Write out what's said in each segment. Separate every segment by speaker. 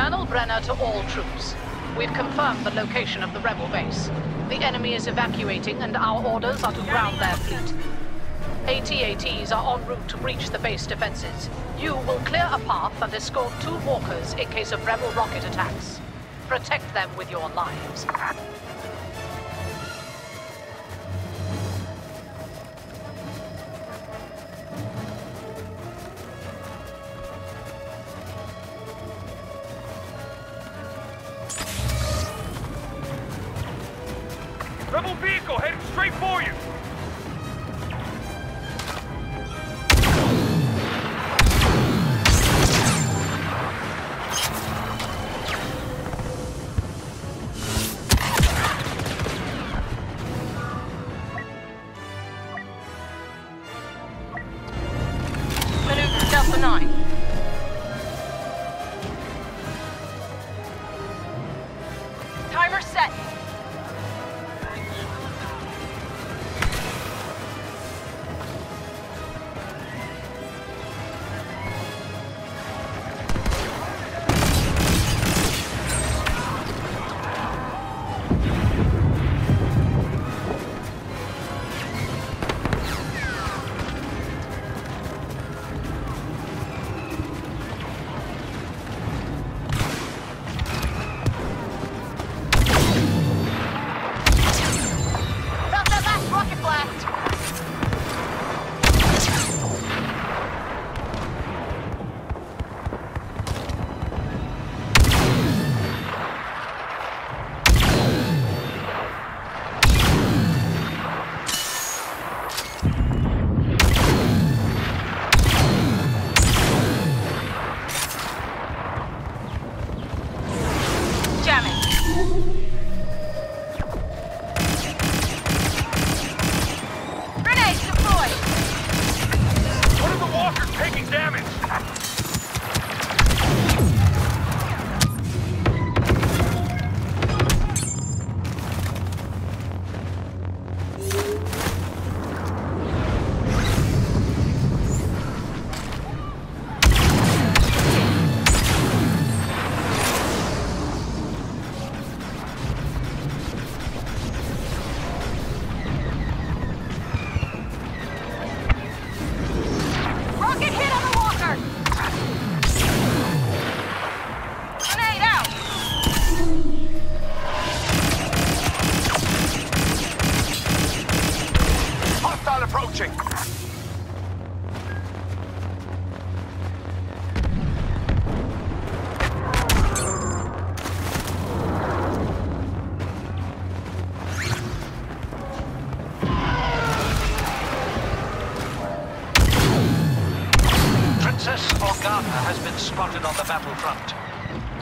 Speaker 1: Colonel Brenner to all troops. We've confirmed the location of the rebel base. The enemy is evacuating and our orders are to ground their fleet. AT-ATs are en route to breach the base defenses. You will clear a path and escort two walkers in case of rebel rocket attacks. Protect them with your lives.
Speaker 2: は。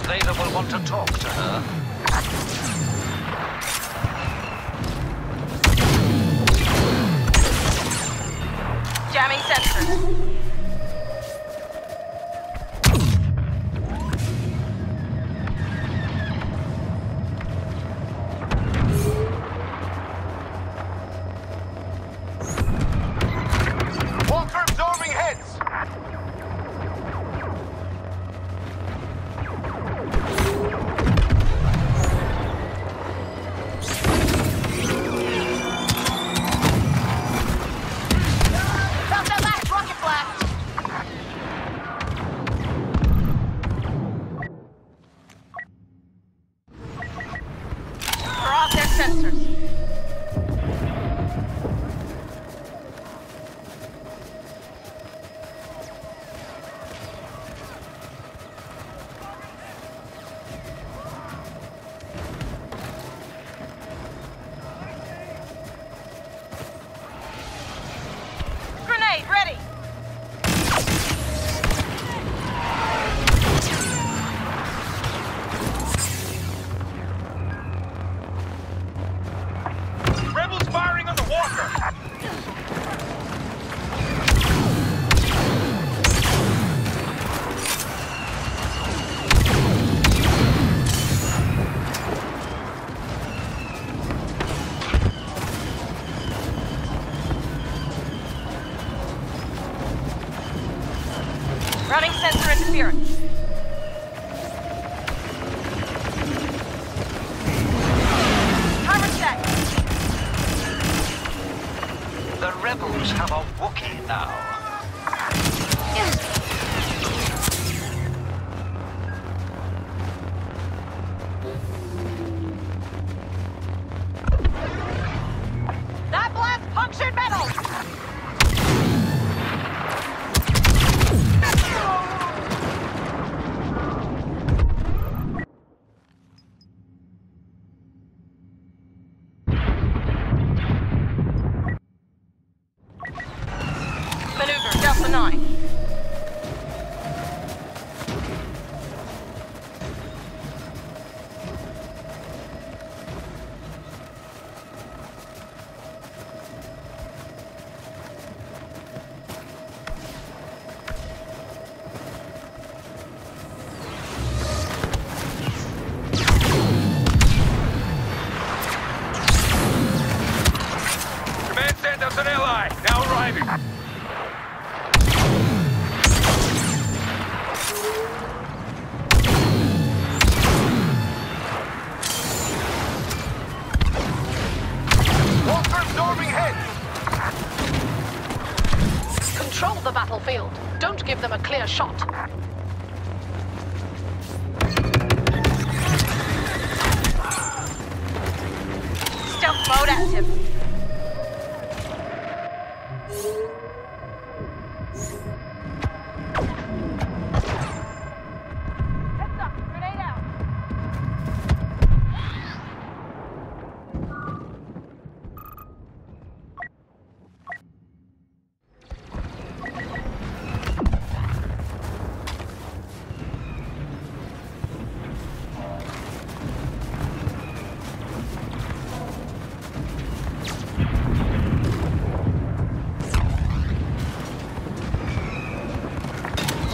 Speaker 2: Vader will want to talk to her.
Speaker 1: Jamming sensors. Ready! Running sensor interference.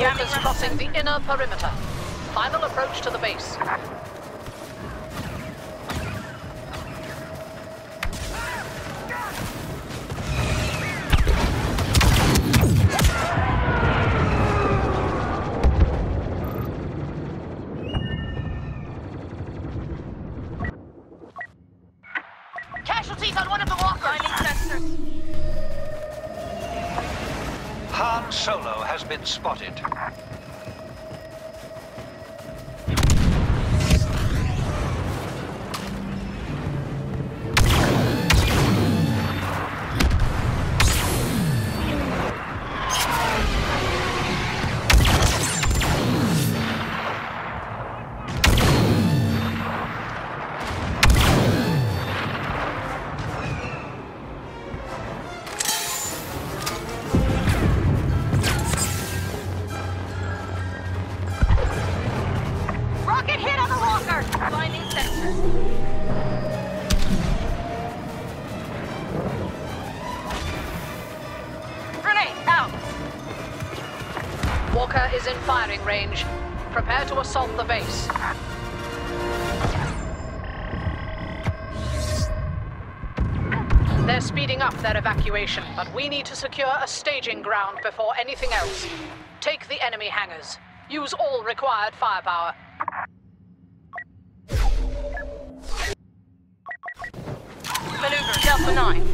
Speaker 1: Walkers crossing the inner perimeter. Final approach to the base. Out! Walker is in firing range. Prepare to assault the base. They're speeding up their evacuation, but we need to secure a staging ground before anything else. Take the enemy hangars. Use all required firepower. Maneuver Delta 9.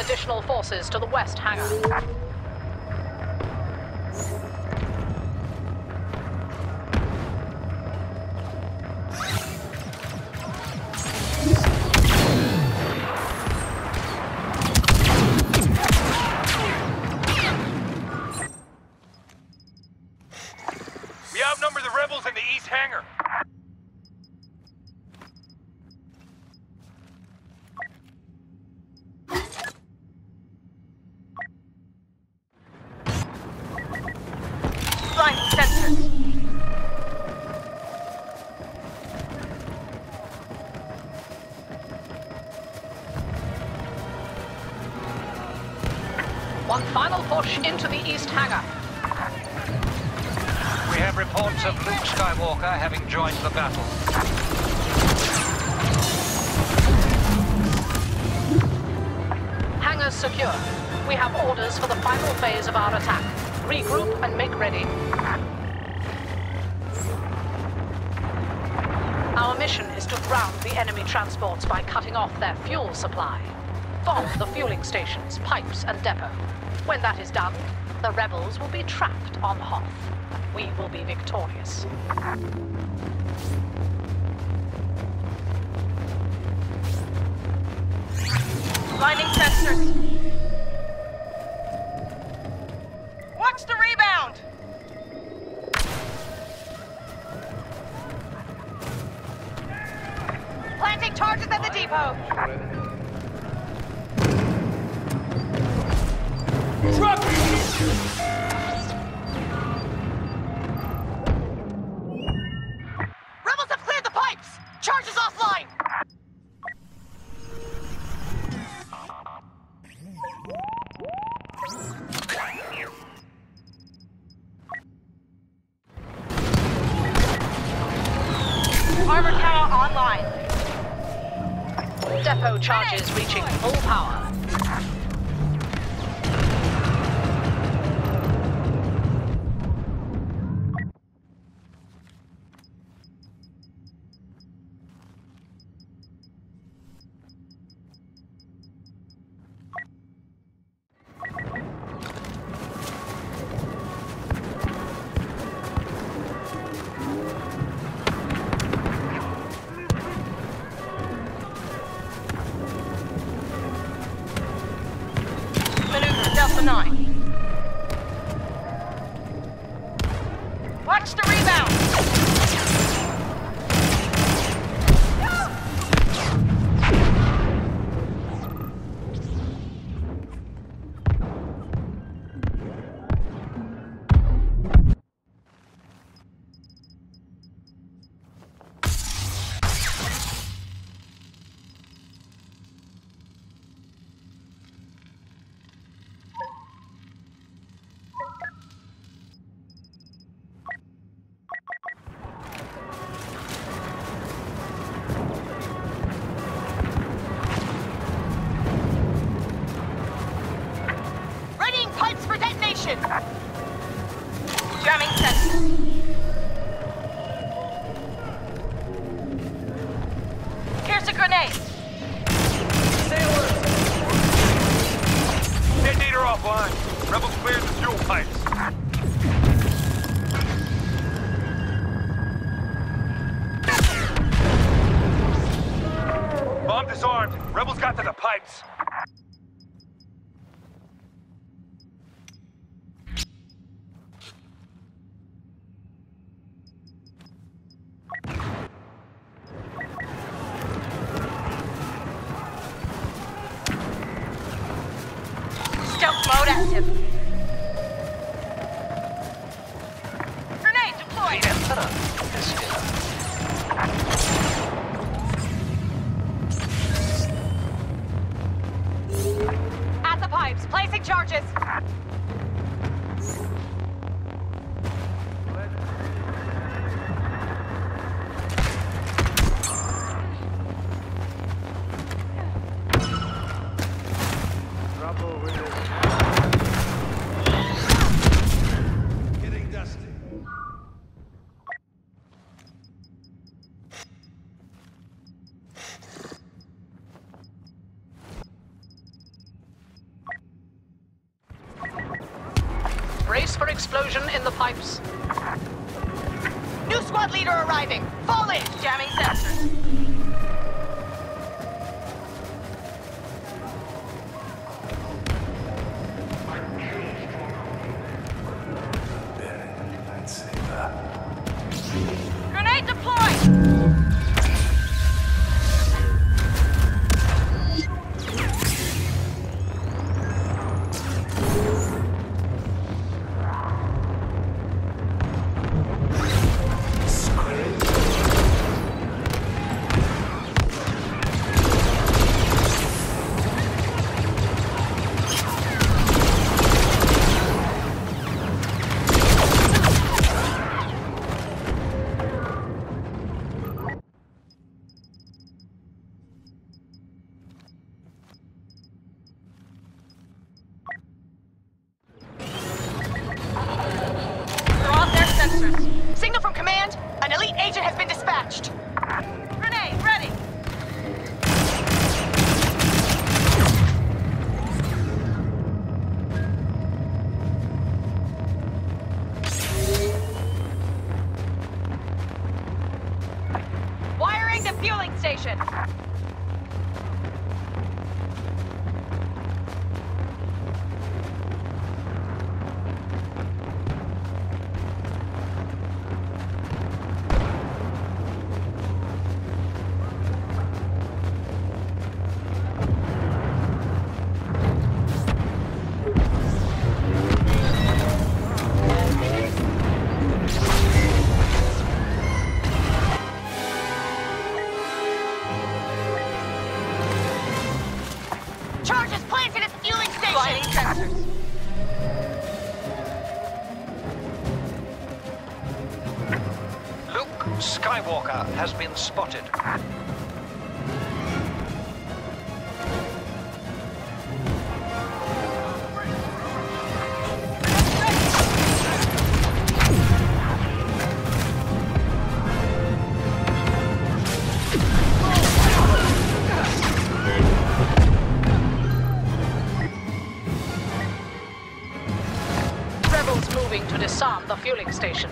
Speaker 1: Additional forces to the west hangar.
Speaker 2: Skywalker having joined the battle.
Speaker 1: Secure. We have orders for the final phase of our attack. Regroup and make ready. Our mission is to ground the enemy transports by cutting off their fuel supply. Bomb the fueling stations, pipes, and depot. When that is done, the rebels will be trapped on Hoth. We will be victorious.
Speaker 3: Blinding sensors. Watch the rebound! Planting charges at the depot.
Speaker 1: Depot charges reaching full power.
Speaker 3: For! Jamming sensor. Here's a grenade.
Speaker 4: Detonator offline. Rebels cleared the fuel pipes. Bomb disarmed. Rebels got to the pipes.
Speaker 3: Pipes, placing charges.
Speaker 1: Brace for explosion in the pipes.
Speaker 3: New squad leader arriving. Fall in. Jamming sensors.
Speaker 2: Spotted.
Speaker 1: Rebels moving to disarm the fueling station.